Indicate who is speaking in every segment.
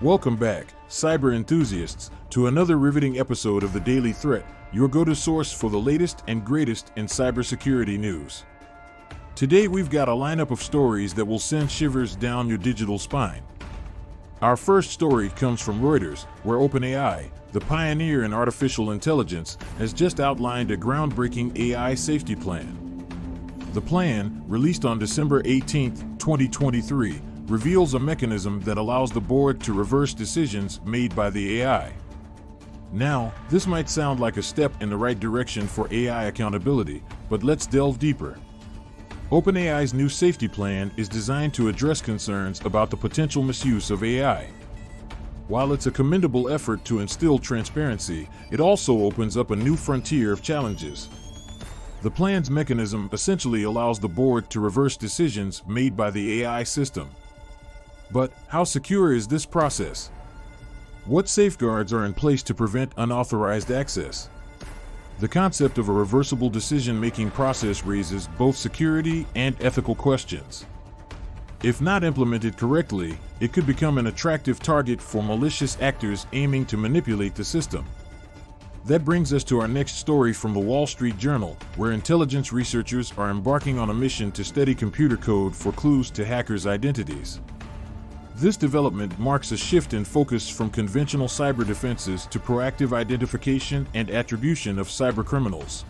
Speaker 1: Welcome back, cyber enthusiasts, to another riveting episode of the Daily Threat, your go to source for the latest and greatest in cybersecurity news. Today, we've got a lineup of stories that will send shivers down your digital spine. Our first story comes from Reuters, where OpenAI, the pioneer in artificial intelligence, has just outlined a groundbreaking AI safety plan. The plan, released on December 18, 2023, reveals a mechanism that allows the board to reverse decisions made by the AI. Now, this might sound like a step in the right direction for AI accountability, but let's delve deeper. OpenAI's new safety plan is designed to address concerns about the potential misuse of AI. While it's a commendable effort to instill transparency, it also opens up a new frontier of challenges. The plan's mechanism essentially allows the board to reverse decisions made by the AI system. But how secure is this process? What safeguards are in place to prevent unauthorized access? The concept of a reversible decision making process raises both security and ethical questions. If not implemented correctly, it could become an attractive target for malicious actors aiming to manipulate the system. That brings us to our next story from the Wall Street Journal, where intelligence researchers are embarking on a mission to study computer code for clues to hackers' identities. This development marks a shift in focus from conventional cyber defenses to proactive identification and attribution of cybercriminals.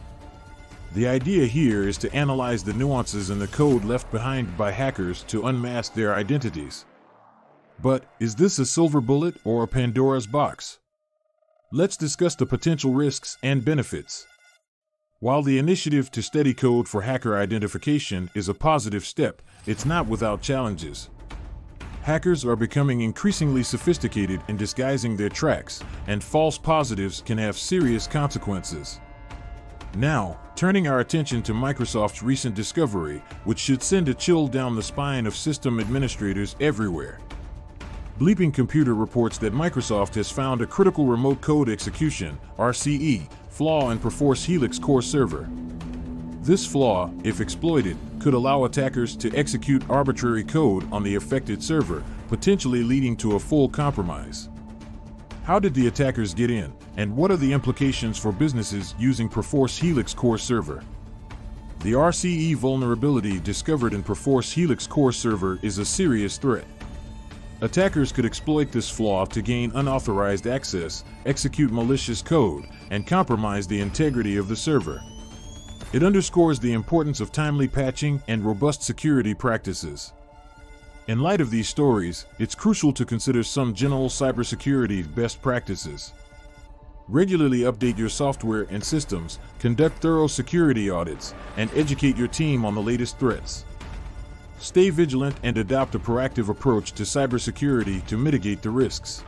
Speaker 1: The idea here is to analyze the nuances in the code left behind by hackers to unmask their identities. But is this a silver bullet or a Pandora's box? Let's discuss the potential risks and benefits. While the initiative to study code for hacker identification is a positive step, it's not without challenges. Hackers are becoming increasingly sophisticated in disguising their tracks, and false positives can have serious consequences. Now, turning our attention to Microsoft's recent discovery, which should send a chill down the spine of system administrators everywhere. Bleeping Computer reports that Microsoft has found a critical remote code execution (RCE) flaw in Perforce Helix core server. This flaw, if exploited, could allow attackers to execute arbitrary code on the affected server, potentially leading to a full compromise. How did the attackers get in, and what are the implications for businesses using Perforce Helix core server? The RCE vulnerability discovered in Perforce Helix core server is a serious threat. Attackers could exploit this flaw to gain unauthorized access, execute malicious code, and compromise the integrity of the server. It underscores the importance of timely patching and robust security practices. In light of these stories, it's crucial to consider some general cybersecurity best practices. Regularly update your software and systems, conduct thorough security audits, and educate your team on the latest threats. Stay vigilant and adopt a proactive approach to cybersecurity to mitigate the risks.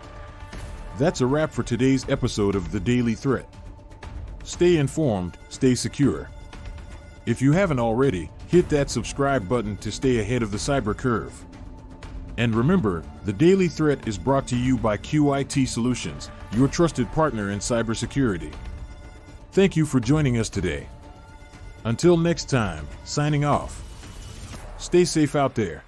Speaker 1: That's a wrap for today's episode of The Daily Threat. Stay informed, stay secure. If you haven't already, hit that subscribe button to stay ahead of the cyber curve. And remember, the Daily Threat is brought to you by QIT Solutions, your trusted partner in cybersecurity. Thank you for joining us today. Until next time, signing off. Stay safe out there.